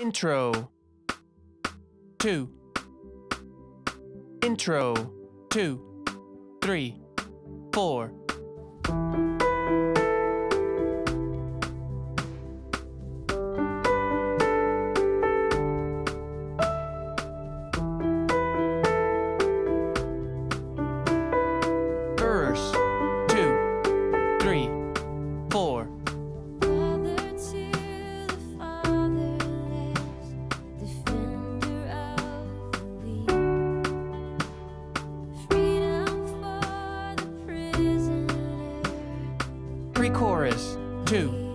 Intro. 2 Intro. 2 3 4 Pre chorus. Two.